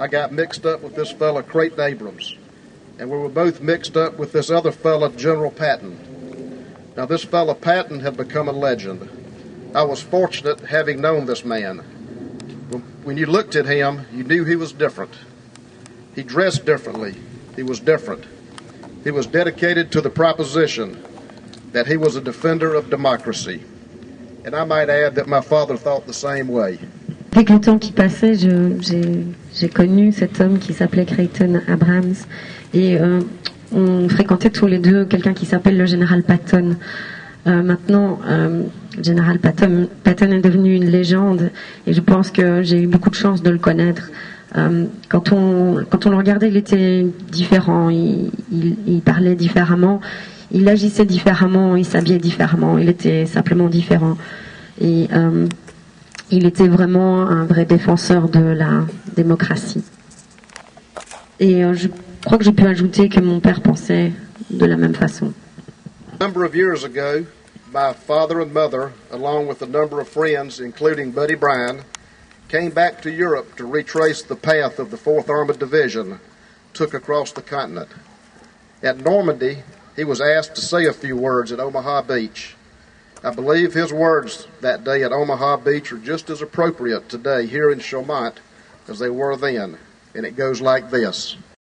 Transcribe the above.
I got mixed up with this fella, Creighton Abrams. And we were both mixed up with this other fella, General Patton. Now, this fella, Patton, had become a legend. I was fortunate having known this man. When you looked at him, you knew he was different. He dressed differently. He was different. He was dedicated to the proposition that he was a defender of democracy. And I might add that my father thought the same way. Avec le temps qui passait, j'ai connu cet homme qui s'appelait Creighton Abrams et euh, on fréquentait tous les deux quelqu'un qui s'appelle le général Patton. Euh, maintenant, euh, général Patton, Patton, est devenu une légende et je pense que j'ai eu beaucoup de chance de le connaître. Euh, quand, on, quand on le regardait, il était différent, il, il, parlait différemment, il agissait différemment, il s'habillait différemment, il était simplement différent. Et il était vraiment un vrai défenseur de la démocratie. Et euh, je crois que j'ai pu ajouter que mon père pensait de la même façon. A number of years ago, my father and mother, along with a number of friends, including Buddy Bryan, came back to Europe to retrace the path of the 4th Armored Division took across the continent. At Normandy, he was asked to say a few words at Omaha Beach. I believe his words that day at Omaha Beach are just as appropriate today here in Chaumont as they were then, and it goes like this.